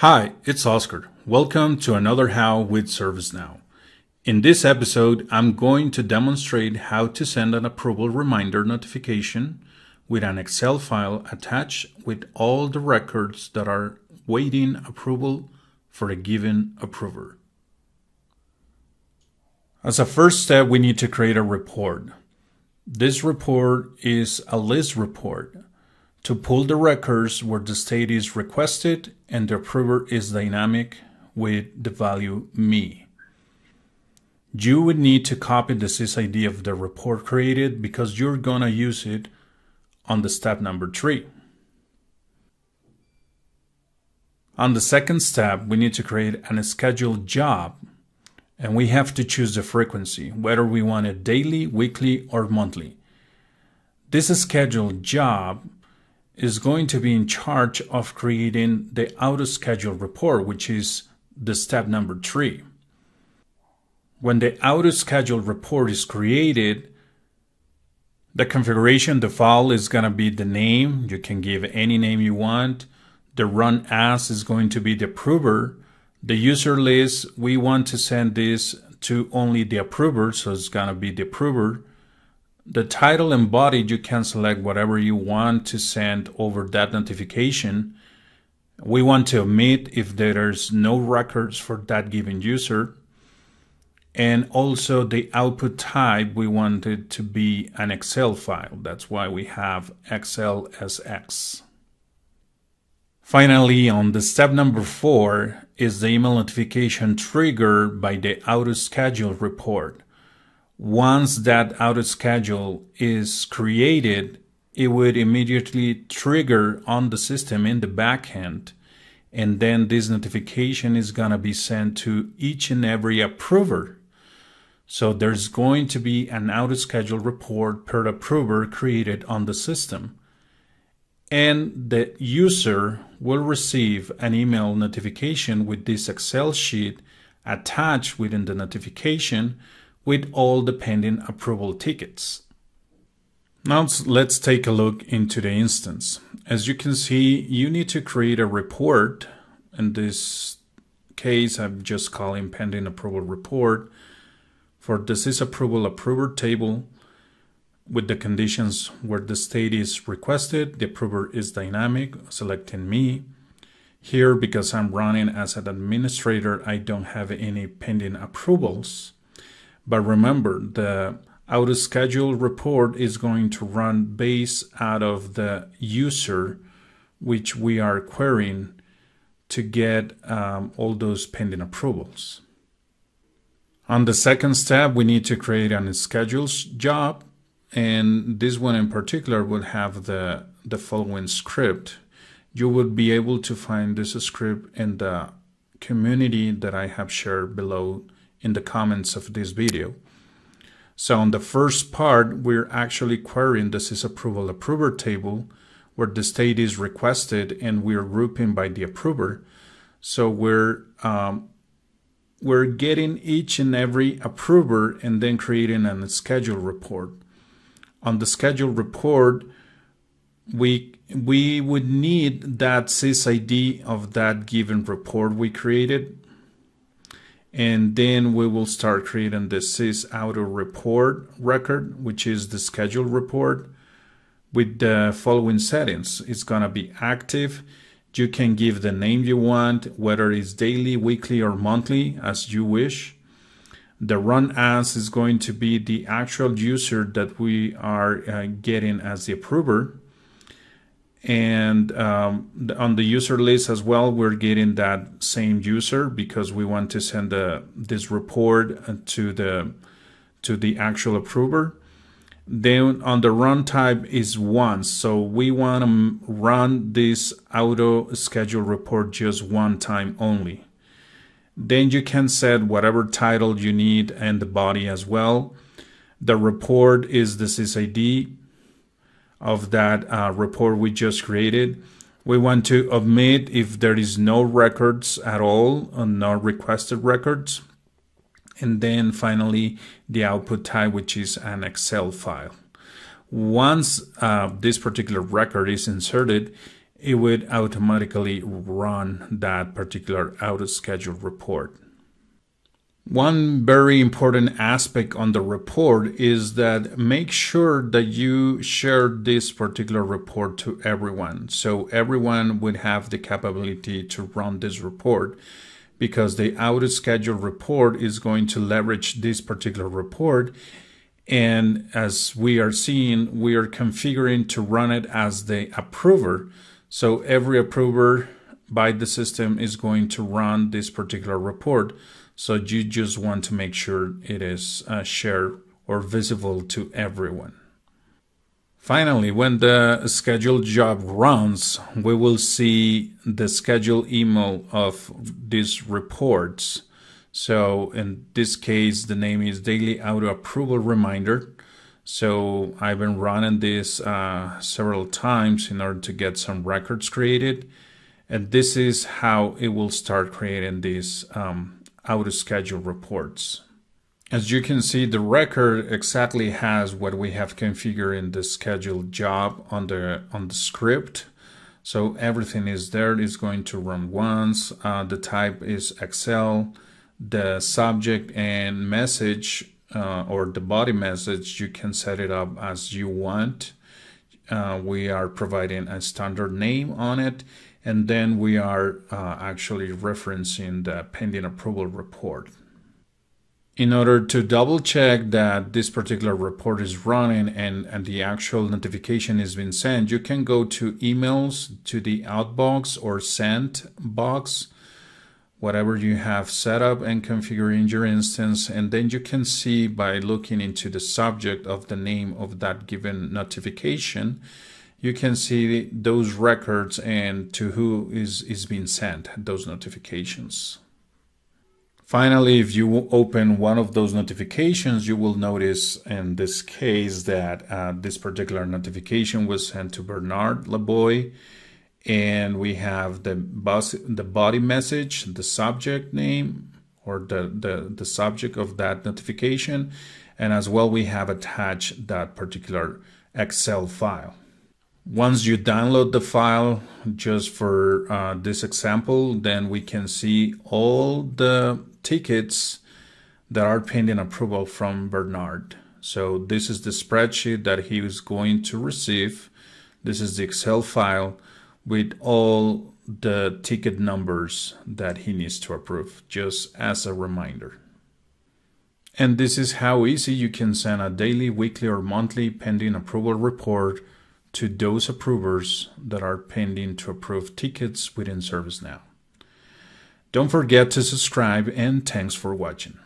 Hi, it's Oscar. Welcome to another How with ServiceNow. In this episode, I'm going to demonstrate how to send an approval reminder notification with an Excel file attached with all the records that are waiting approval for a given approver. As a first step, we need to create a report. This report is a list report to pull the records where the state is requested and the approver is dynamic with the value me. You would need to copy the sysid of the report created because you're going to use it on the step number three. On the second step, we need to create an scheduled job and we have to choose the frequency, whether we want it daily, weekly, or monthly. This scheduled job is going to be in charge of creating the auto schedule report, which is the step number three. When the auto schedule report is created, the configuration, the file is going to be the name. You can give any name you want. The run as is going to be the approver. The user list, we want to send this to only the approver, so it's going to be the approver the title and body, you can select whatever you want to send over that notification. We want to omit if there's no records for that given user. And also the output type, we want it to be an Excel file. That's why we have XLSX. Finally, on the step number four is the email notification triggered by the auto schedule report once that auto schedule is created, it would immediately trigger on the system in the backend. And then this notification is going to be sent to each and every approver. So there's going to be an auto schedule report per approver created on the system. And the user will receive an email notification with this Excel sheet attached within the notification with all the pending approval tickets. Now let's take a look into the instance. As you can see, you need to create a report. In this case, I'm just calling pending approval report for the approval approver table with the conditions where the state is requested, the approver is dynamic, selecting me. Here, because I'm running as an administrator, I don't have any pending approvals. But remember, the auto schedule report is going to run based out of the user which we are querying to get um, all those pending approvals. On the second step, we need to create an schedules job. And this one in particular would have the, the following script. You would be able to find this script in the community that I have shared below in the comments of this video. So on the first part, we're actually querying the sysapproval approver table where the state is requested and we're grouping by the approver. So we're um, we're getting each and every approver and then creating a schedule report. On the schedule report, we we would need that sysid of that given report we created and then we will start creating the sys auto report record which is the schedule report with the following settings. It's going to be active. You can give the name you want whether it's daily weekly or monthly as you wish. The run as is going to be the actual user that we are uh, getting as the approver and um, on the user list as well we're getting that same user because we want to send the, this report to the to the actual approver. Then on the run type is once so we want to run this auto schedule report just one time only. Then you can set whatever title you need and the body as well. The report is the sysid of that uh, report we just created. We want to omit if there is no records at all, or uh, no requested records. And then finally, the output type, which is an Excel file. Once uh, this particular record is inserted, it would automatically run that particular auto schedule report. One very important aspect on the report is that make sure that you share this particular report to everyone. So everyone would have the capability to run this report because the auto schedule report is going to leverage this particular report. And as we are seeing, we are configuring to run it as the approver. So every approver by the system is going to run this particular report. So you just want to make sure it is uh, shared or visible to everyone. Finally, when the scheduled job runs, we will see the scheduled email of these reports. So in this case, the name is Daily Auto Approval Reminder. So I've been running this uh, several times in order to get some records created. And this is how it will start creating these um, of schedule reports. As you can see, the record exactly has what we have configured in the scheduled job on the on the script. So everything is there. It's going to run once. Uh, the type is Excel. The subject and message uh, or the body message, you can set it up as you want. Uh, we are providing a standard name on it and then we are uh, actually referencing the pending approval report. In order to double check that this particular report is running and, and the actual notification is being sent, you can go to emails to the outbox or sent box, whatever you have set up and configured in your instance. And then you can see by looking into the subject of the name of that given notification, you can see those records and to who is, is being sent those notifications. Finally, if you open one of those notifications, you will notice in this case that uh, this particular notification was sent to Bernard Laboy. And we have the, bus, the body message, the subject name, or the, the, the subject of that notification. And as well, we have attached that particular Excel file. Once you download the file, just for uh, this example, then we can see all the tickets that are pending approval from Bernard. So this is the spreadsheet that he is going to receive. This is the Excel file with all the ticket numbers that he needs to approve, just as a reminder. And this is how easy you can send a daily, weekly, or monthly pending approval report to those approvers that are pending to approve tickets within ServiceNow. Don't forget to subscribe and thanks for watching.